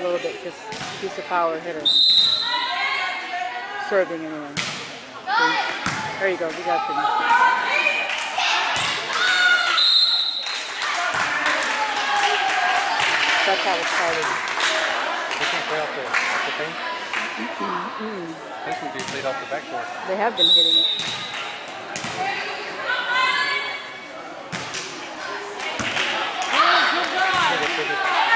a little bit because he's a power hitter. Serving anyway. See? There you go, you got it. That's how it started. They can't play off the, off the thing? This would be played off the backboard. They have been hitting it. Yeah, they played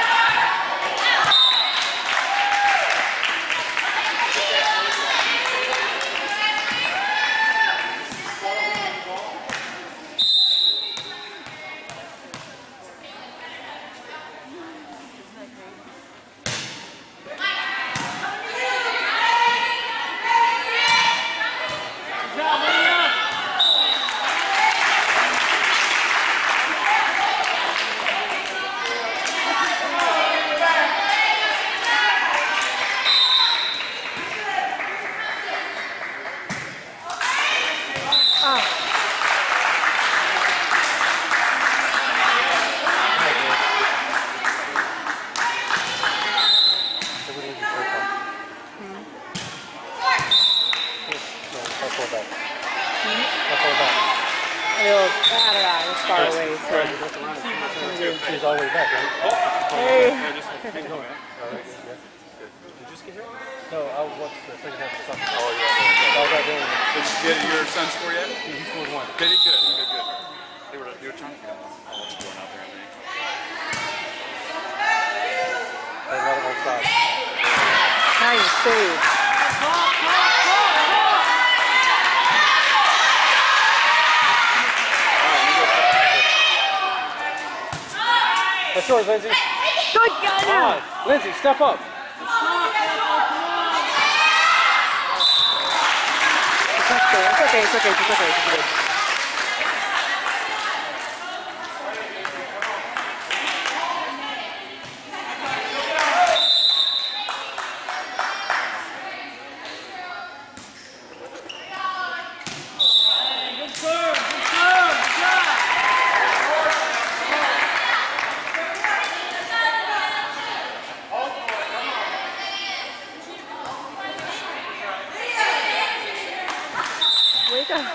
It'll, I don't know, it's far away. So. She's all the way back, right? Oh, oh, hey. All right, yeah. Did you just get here? No, I was watching the second half of the soccer. Oh, yeah. I was out there. Did you get your son score yet? He scored one. Did he? Good, good, good. They were, they were trying to get him oh, all what's going out there, I think. They're not outside. Nice save. That's yours, Lindsay. Good! Come on. Lindsay, step up. It's okay, it's okay, it's okay, it's okay. It's good. Wake up.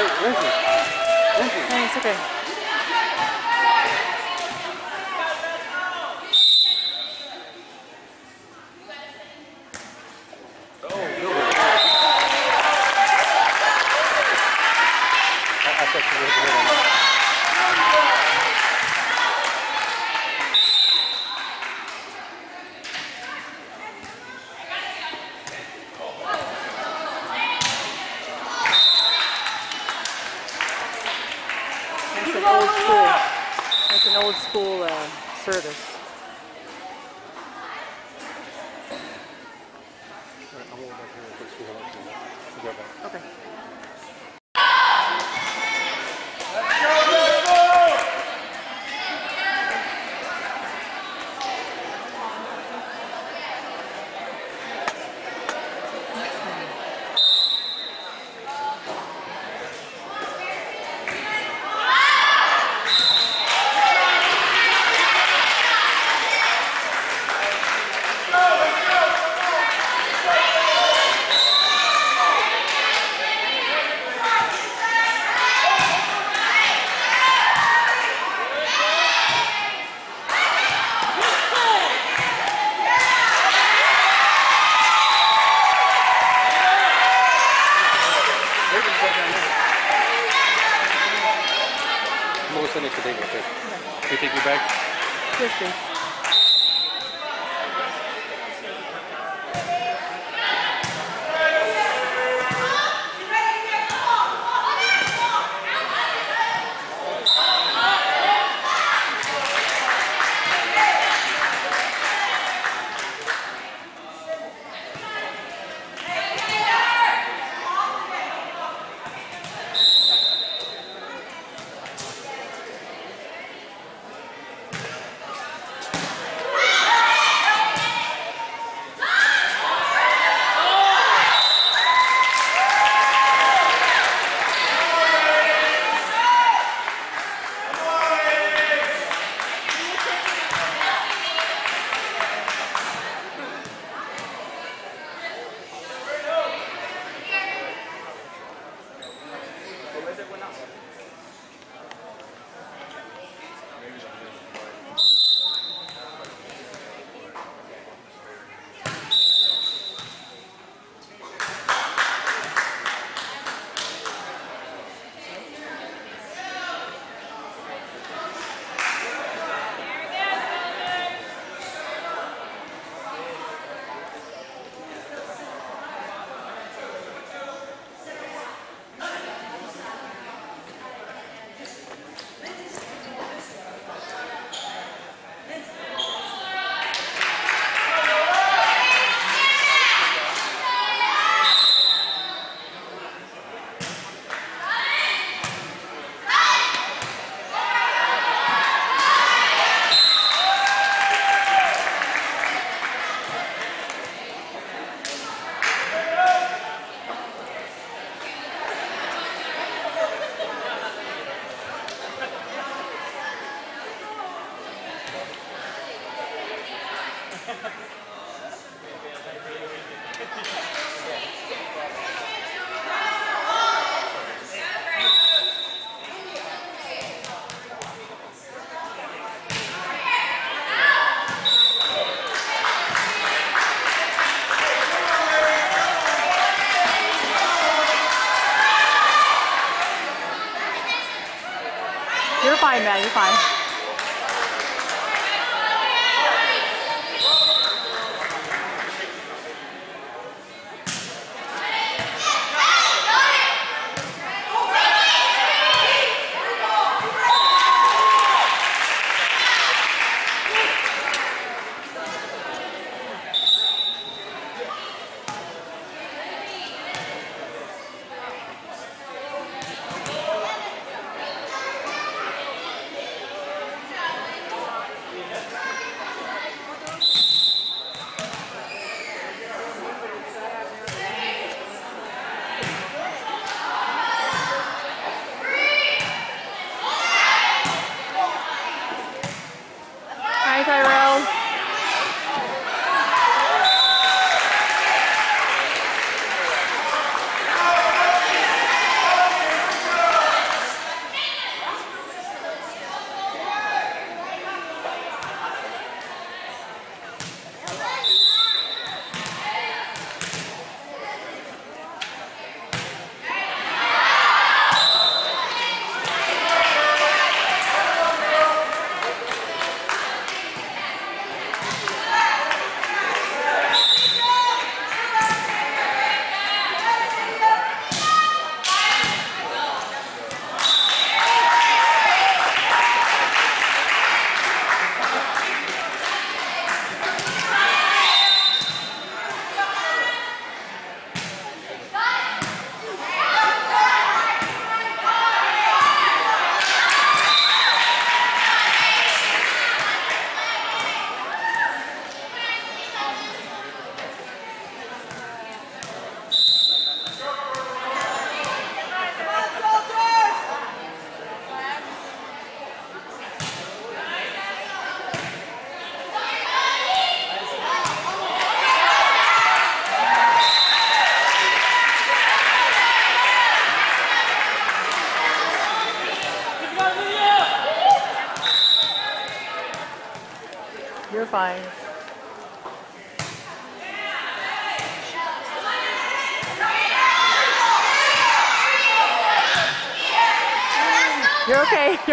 Hey, Lindsay. Lindsay. It's okay. 快。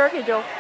Okay. You're okay,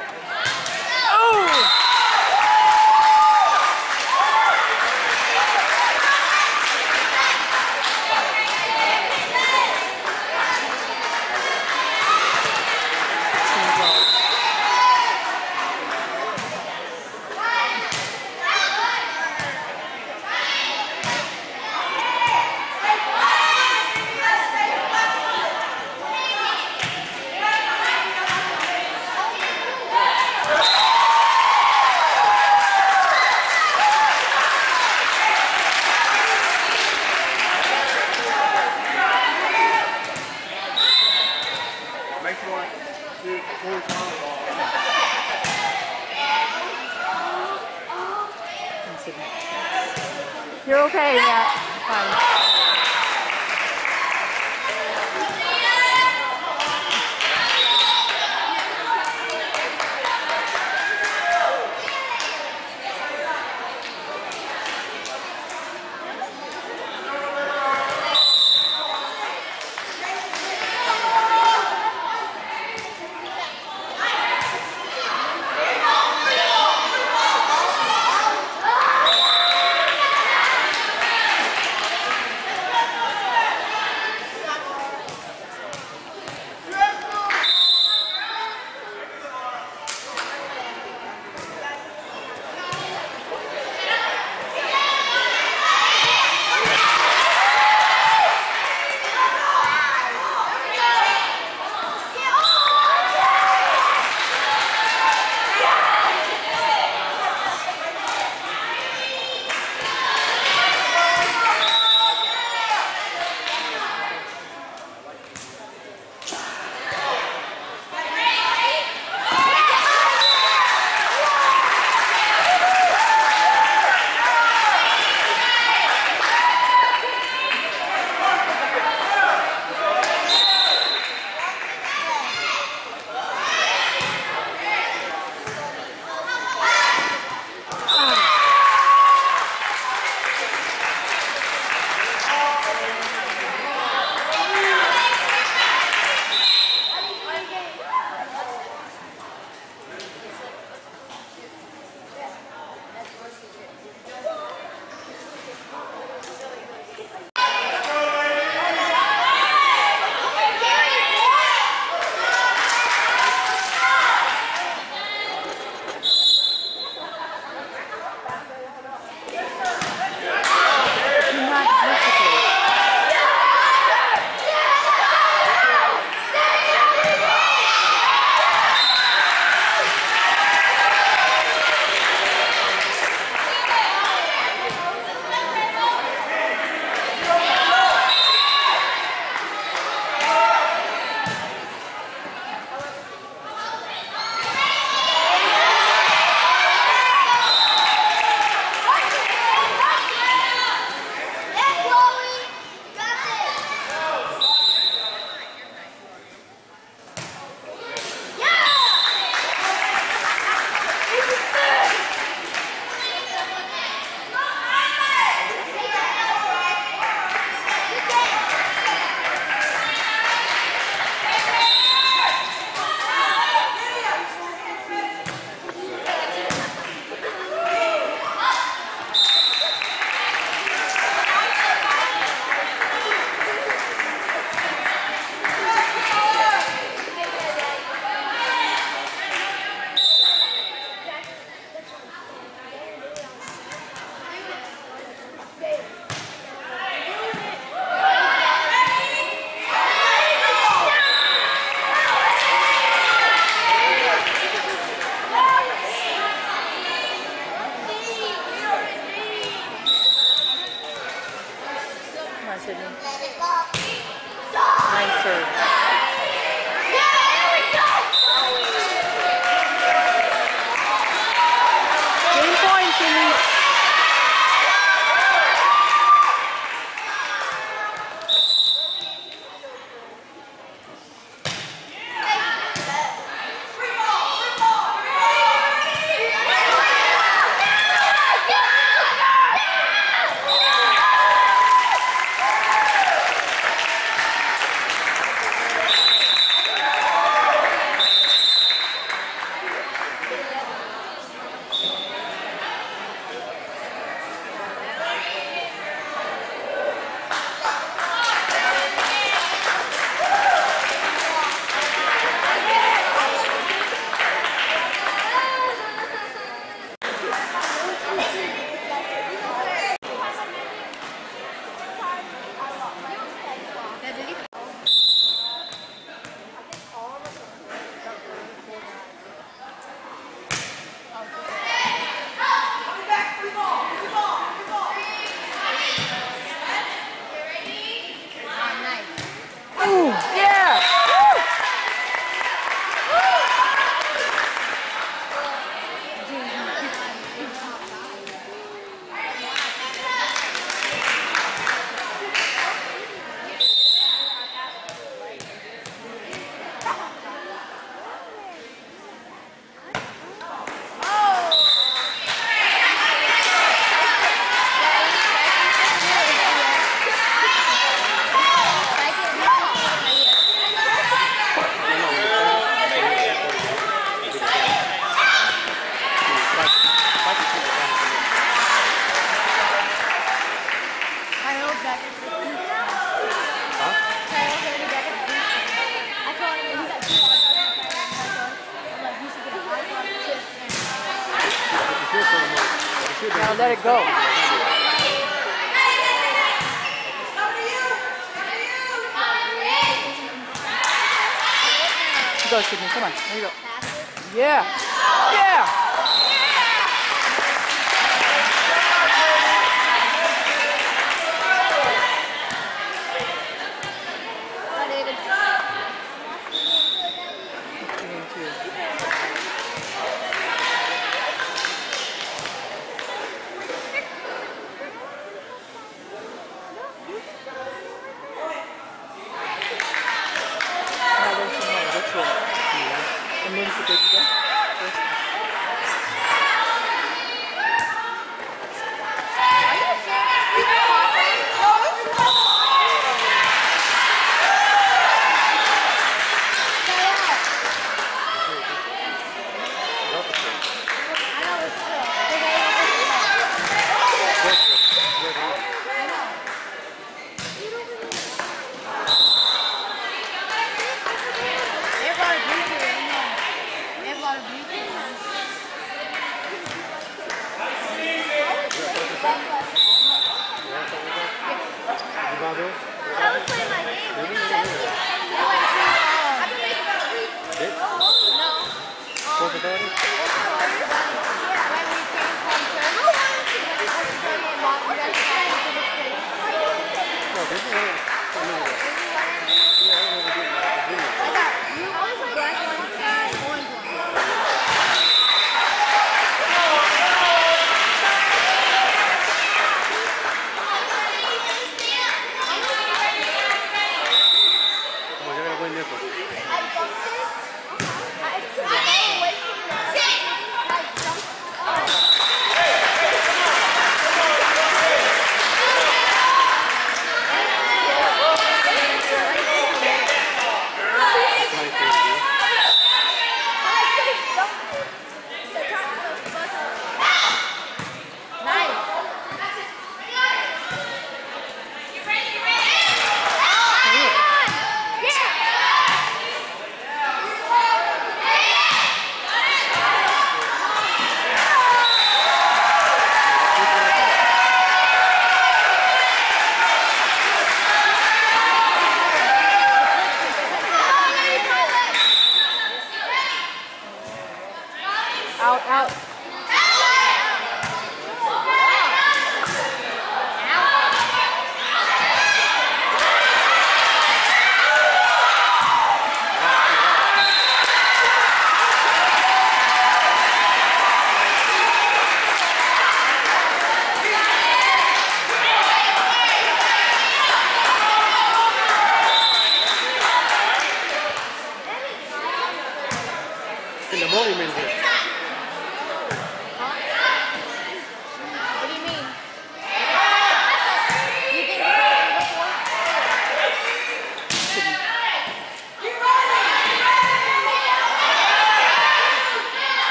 go, Sydney. Come on. There you go. Yeah. There you go.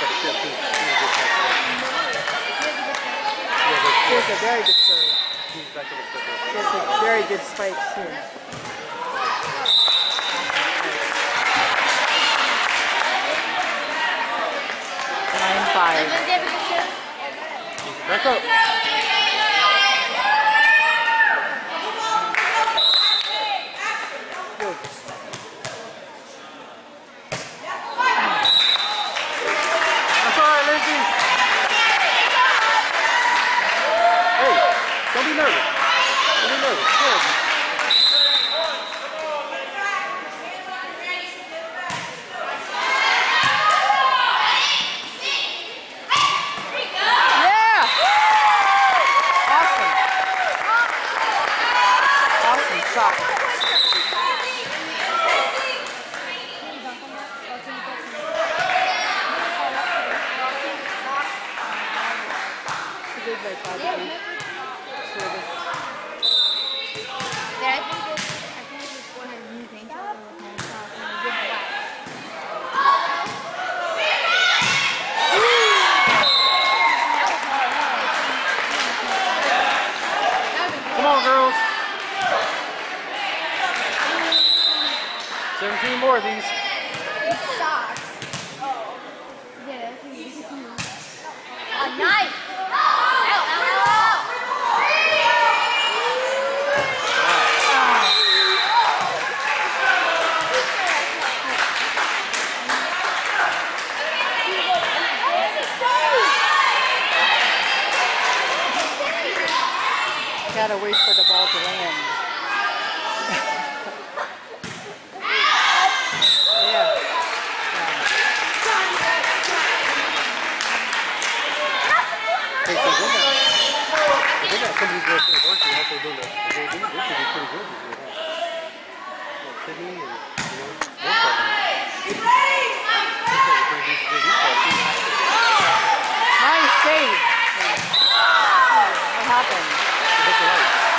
He a very good serve. He a very good spike too. Nine five. Back up. good. score these working what they're doing. What They should be pretty good. Well, Sydney and, you know, most of them. Nice save. What happened?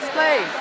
Let's play,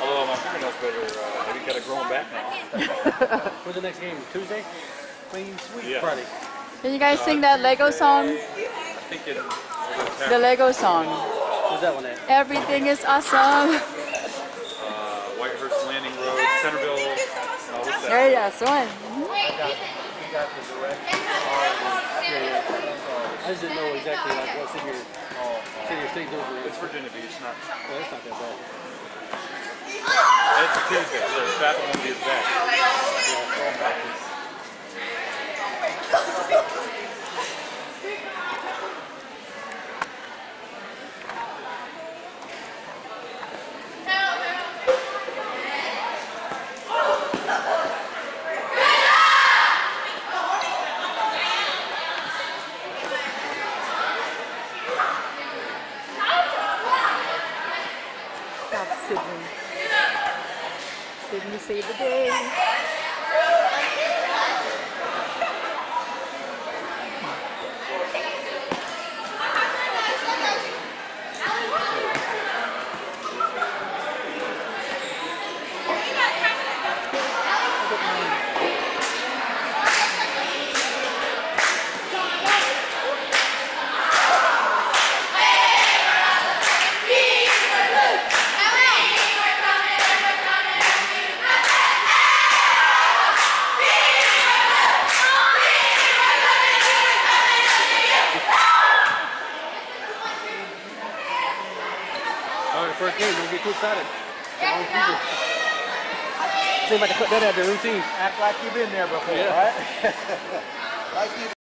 Although my fingernails better, uh, maybe gotta grow them back now. When's the next game? Tuesday? Clean sweep. Yeah. Friday? Can you guys sing that Lego song? I think it. The Lego song. Where's that one at? Everything is awesome. Uh, Whitehurst Landing Road, Centerville. Uh, what's that? There you go, I we got the directions already. I just didn't know exactly like what city your, Oh, city or state those were. It's Virginia Beach, not. Well, that's not that bad. It's a Tuesday, so traffic won't be as bad. Stop Sydney. Sydney save the day. All right, first game. Too excited. Wrong people. Seems like to put that at the routine. Act like you've been there before, Yeah. right? like you